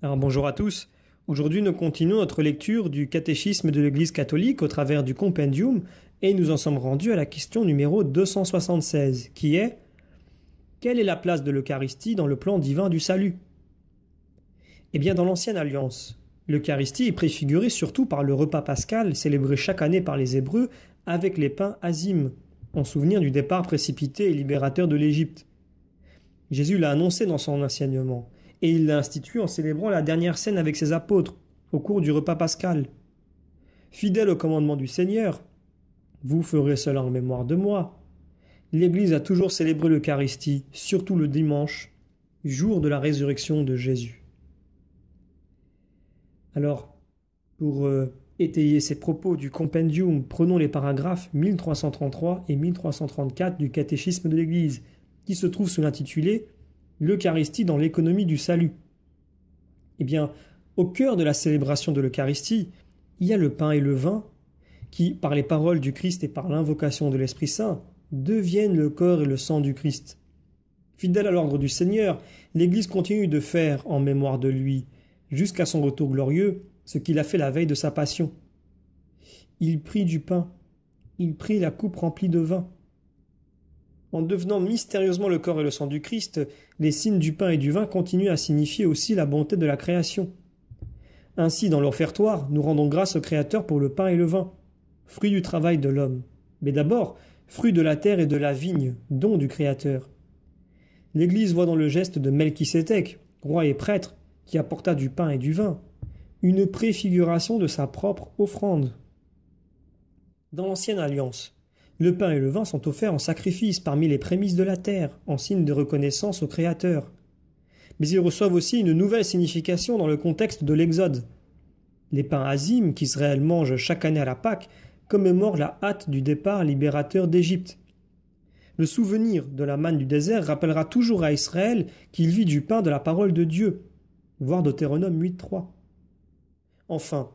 Alors bonjour à tous. Aujourd'hui, nous continuons notre lecture du catéchisme de l'Église catholique au travers du compendium et nous en sommes rendus à la question numéro 276 qui est Quelle est la place de l'Eucharistie dans le plan divin du salut? Eh bien, dans l'Ancienne Alliance, l'Eucharistie est préfigurée surtout par le repas pascal célébré chaque année par les Hébreux avec les pains azim, en souvenir du départ précipité et libérateur de l'Égypte. Jésus l'a annoncé dans son enseignement et il l'a institué en célébrant la dernière scène avec ses apôtres, au cours du repas pascal. Fidèle au commandement du Seigneur, vous ferez cela en mémoire de moi. L'Église a toujours célébré l'Eucharistie, surtout le dimanche, jour de la résurrection de Jésus. Alors, pour euh, étayer ces propos du compendium, prenons les paragraphes 1333 et 1334 du catéchisme de l'Église, qui se trouvent sous l'intitulé l'Eucharistie dans l'économie du salut. Eh bien, au cœur de la célébration de l'Eucharistie, il y a le pain et le vin, qui, par les paroles du Christ et par l'invocation de l'Esprit Saint, deviennent le corps et le sang du Christ. Fidèle à l'ordre du Seigneur, l'Église continue de faire, en mémoire de lui, jusqu'à son retour glorieux, ce qu'il a fait la veille de sa passion. Il prit du pain, il prit la coupe remplie de vin. En devenant mystérieusement le corps et le sang du Christ, les signes du pain et du vin continuent à signifier aussi la bonté de la création. Ainsi, dans l'offertoire, nous rendons grâce au Créateur pour le pain et le vin, fruit du travail de l'homme, mais d'abord fruit de la terre et de la vigne, don du Créateur. L'Église voit dans le geste de Melchisédek, roi et prêtre, qui apporta du pain et du vin, une préfiguration de sa propre offrande. Dans l'Ancienne Alliance, le pain et le vin sont offerts en sacrifice parmi les prémices de la terre, en signe de reconnaissance au Créateur. Mais ils reçoivent aussi une nouvelle signification dans le contexte de l'Exode. Les pains azim qu'Israël mange chaque année à la Pâque commémorent la hâte du départ libérateur d'Égypte. Le souvenir de la manne du désert rappellera toujours à Israël qu'il vit du pain de la parole de Dieu, voir Deutéronome 8.3. Enfin,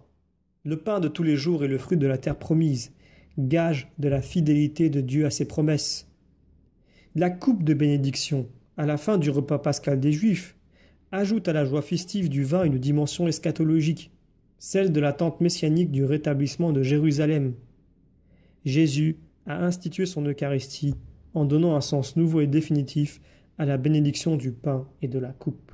le pain de tous les jours est le fruit de la terre promise, gage de la fidélité de Dieu à ses promesses. La coupe de bénédiction, à la fin du repas pascal des Juifs, ajoute à la joie festive du vin une dimension eschatologique, celle de l'attente messianique du rétablissement de Jérusalem. Jésus a institué son Eucharistie en donnant un sens nouveau et définitif à la bénédiction du pain et de la coupe.